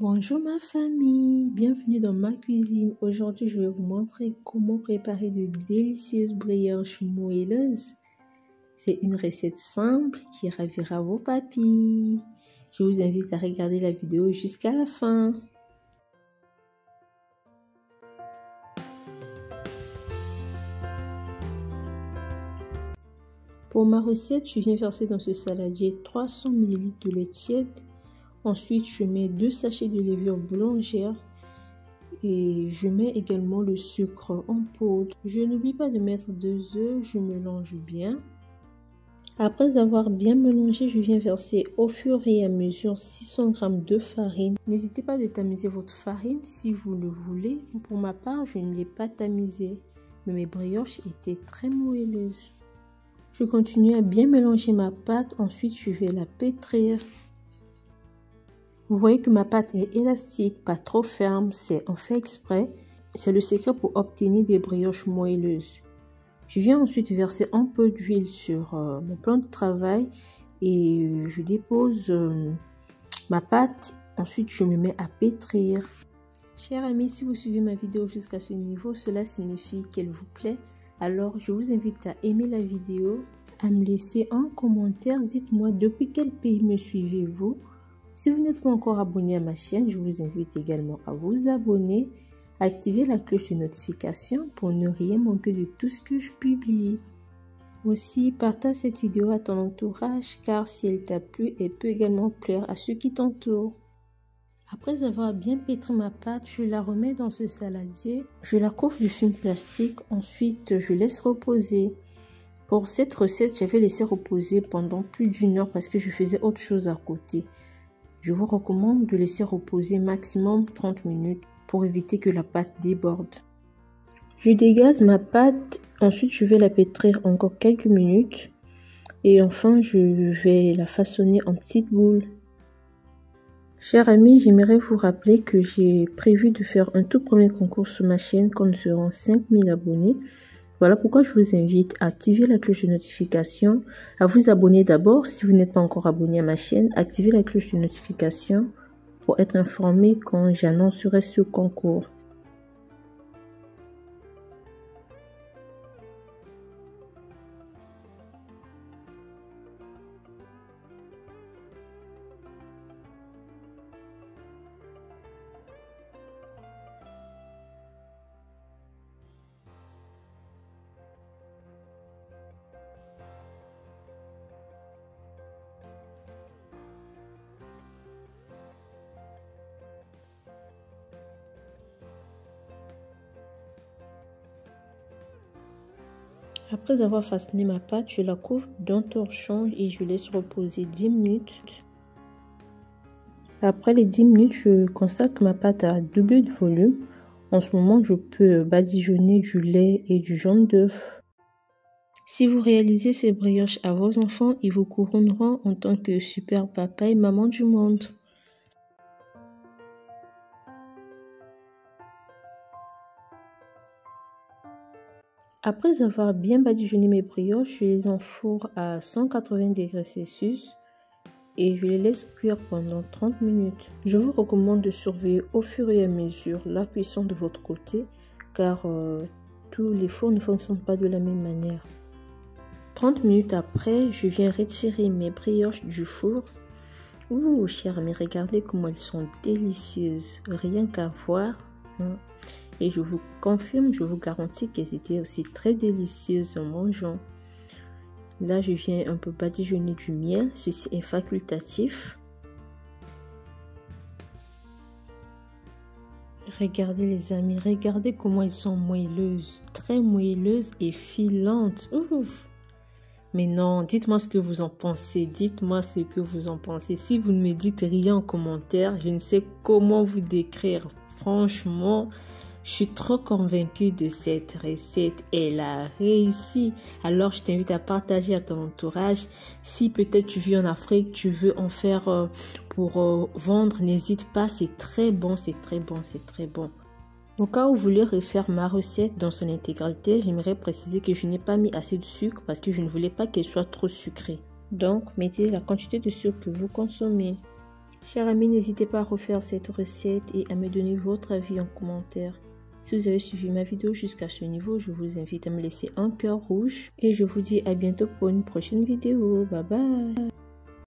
Bonjour ma famille, bienvenue dans ma cuisine. Aujourd'hui, je vais vous montrer comment préparer de délicieuses brioches moelleuses. C'est une recette simple qui ravira vos papilles. Je vous invite à regarder la vidéo jusqu'à la fin. Pour ma recette, je viens verser dans ce saladier 300 ml de lait tiède Ensuite, je mets deux sachets de levure boulangère et je mets également le sucre en poudre. Je n'oublie pas de mettre deux œufs, je mélange bien. Après avoir bien mélangé, je viens verser au fur et à mesure 600 g de farine. N'hésitez pas de tamiser votre farine si vous le voulez. Pour ma part, je ne l'ai pas tamisée, mais mes brioches étaient très moelleuses. Je continue à bien mélanger ma pâte, ensuite je vais la pétrir. Vous voyez que ma pâte est élastique, pas trop ferme, c'est en fait exprès. C'est le secret pour obtenir des brioches moelleuses. Je viens ensuite verser un peu d'huile sur euh, mon plan de travail et euh, je dépose euh, ma pâte. Ensuite, je me mets à pétrir. Chers amis, si vous suivez ma vidéo jusqu'à ce niveau, cela signifie qu'elle vous plaît. Alors, je vous invite à aimer la vidéo, à me laisser un commentaire. Dites-moi depuis quel pays me suivez-vous? Si vous n'êtes pas encore abonné à ma chaîne, je vous invite également à vous abonner, activer la cloche de notification pour ne rien manquer de tout ce que je publie. Aussi, partage cette vidéo à ton entourage car si elle t'a plu, elle peut également plaire à ceux qui t'entourent. Après avoir bien pétri ma pâte, je la remets dans ce saladier. Je la couvre du film plastique. Ensuite, je laisse reposer. Pour cette recette, j'avais laissé reposer pendant plus d'une heure parce que je faisais autre chose à côté. Je vous recommande de laisser reposer maximum 30 minutes pour éviter que la pâte déborde. Je dégaze ma pâte, ensuite je vais la pétrir encore quelques minutes et enfin je vais la façonner en petites boules. Chers amis, j'aimerais vous rappeler que j'ai prévu de faire un tout premier concours sur ma chaîne quand nous serons 5000 abonnés. Voilà pourquoi je vous invite à activer la cloche de notification, à vous abonner d'abord si vous n'êtes pas encore abonné à ma chaîne, activez la cloche de notification pour être informé quand j'annoncerai ce concours. Après avoir façonné ma pâte, je la couvre d'un torchon et je laisse reposer 10 minutes. Après les 10 minutes, je constate que ma pâte a doublé de volume. En ce moment, je peux badigeonner du lait et du jaune d'œuf. Si vous réalisez ces brioches à vos enfants, ils vous couronneront en tant que super papa et maman du monde. Après avoir bien badigeonné mes brioches, je les enfourne à 180 degrés Celsius et je les laisse cuire pendant 30 minutes. Je vous recommande de surveiller au fur et à mesure la cuisson de votre côté car euh, tous les fours ne fonctionnent pas de la même manière. 30 minutes après, je viens retirer mes brioches du four. Ouh, chers amis, regardez comment elles sont délicieuses. Rien qu'à voir. Hein. Et je vous confirme, je vous garantis qu'elles étaient aussi très délicieuses en mangeant. Là, je viens un peu badigeonner du miel. Ceci est facultatif. Regardez les amis, regardez comment elles sont moelleuses. Très moelleuses et filantes. Ouf. Mais non, dites-moi ce que vous en pensez. Dites-moi ce que vous en pensez. Si vous ne me dites rien en commentaire, je ne sais comment vous décrire. Franchement, je suis trop convaincue de cette recette. Elle a réussi. Alors, je t'invite à partager à ton entourage. Si peut-être tu vis en Afrique, tu veux en faire euh, pour euh, vendre, n'hésite pas. C'est très bon, c'est très bon, c'est très bon. Au cas où vous voulez refaire ma recette dans son intégralité, j'aimerais préciser que je n'ai pas mis assez de sucre parce que je ne voulais pas qu'elle soit trop sucrée. Donc, mettez la quantité de sucre que vous consommez. Chers amis, n'hésitez pas à refaire cette recette et à me donner votre avis en commentaire. Si vous avez suivi ma vidéo jusqu'à ce niveau, je vous invite à me laisser un cœur rouge et je vous dis à bientôt pour une prochaine vidéo. Bye bye